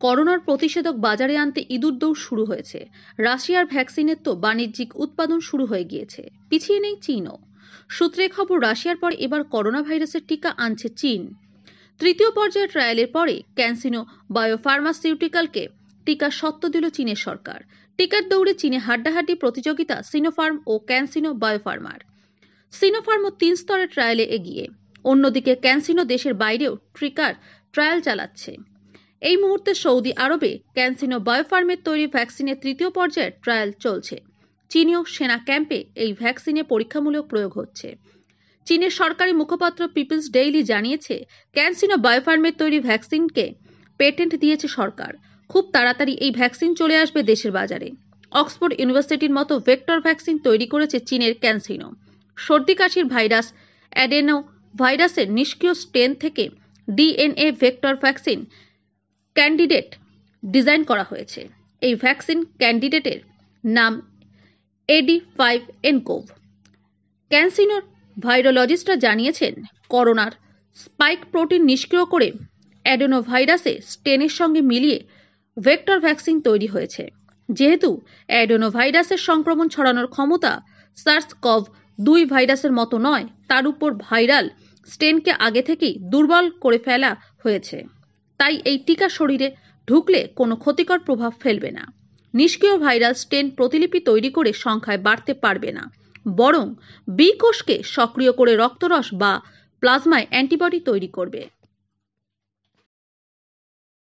করোনার প্রতিষেধক বাজারে আনতে ইঁদুর দৌড় শুরু হয়েছে। রাশিয়ার ভ্যাকসিনের তো বাণিজ্যিক উৎপাদন শুরু হয়ে গিয়েছে। পিছিয়ে নেই চীনও। সূত্রে খবর, রাশিয়ার পর এবার করোনা ভাইরাসের টিকা আনছে চীন। তৃতীয় পর্যায়ের ট্রায়ালের পরে ক্যান্সিনো বায়োফার্মাসিউটিক্যালকে টিকা সত্ত্ব দিল চীনের সরকার। টিকার দৌড়ে চীনে হাড্ডাহাড্ডি প্রতিযোগিতা সিনোফার্ম ও ক্যান্সিনো বায়োফার্মার। সিনোফার্মও তিন স্তরের ট্রায়ালে এগিয়ে। অন্যদিকে ক্যান্সিনো দেশের বাইরেও ট্রিকার ট্রায়াল চালাচ্ছে। এই মুহূর্তে সৌদি আরবে ক্যান্সিনো বায়োফার্মের তৈরি ভ্যাকসিনের তৃতীয় পর্যায়ের ট্রায়াল চলছে। চীনীয় সেনা ক্যাম্পে এই ভ্যাকসিনে পরীক্ষামূলক প্রয়োগ হচ্ছে। চীনের সরকারি মুখপাত্র পিপলস ডেইলি জানিয়েছে, ক্যান্সিনো বায়োফার্মের তৈরি ভ্যাকসিনকে পেটেন্ট দিয়েছে সরকার। খুব তাড়াতাড়ি এই ভ্যাকসিন চলে আসবে দেশের বাজারে। অক্সফোর্ড ইউনিভার্সিটির মতো ভেক্টর ভ্যাকসিন তৈরি করেছে চীনের ক্যান্সিনো। সর্দি কাশির ভাইরাস, অ্যাডেনো ভাইরাসের নিষ্ক্রিয় স্টেন থেকে DNA vector vaccine candidate design করা হয়েছে। এই ভ্যাকসিন ক্যান্ডিডেটের নাম এডি ফাইভ এনকোভ ক্যান্সিনোর ভাইরোলজিস্টরা জানিয়েছেন, করোনার স্পাইক প্রোটিন নিষ্ক্রিয় করে অ্যাডেনোভাইরাসে স্টেনের সঙ্গে মিলিয়ে ভেক্টর ভ্যাকসিন তৈরি হয়েছে। যেহেতু অ্যাডেনোভাইরাসের সংক্রমণ ছড়ানোর ক্ষমতা সার্স কভ দুই ভাইরাসের মতো নয়, তার উপর ভাইরাল স্টেনকে আগে থেকেই দুর্বল করে ফেলা হয়েছে। তাই এই টিকা শরীরে ঢুকলে কোনো ক্ষতিকর প্রভাব ফেলবে না। নিষ্ক্রিয় ভাইরাল স্টেন প্রতিলিপি তৈরি করে সংখ্যায় বাড়তে পারবে না। বরং বি কোষকে সক্রিয় করে রক্তরস বা প্লাজমায় অ্যান্টিবডি তৈরি করবে।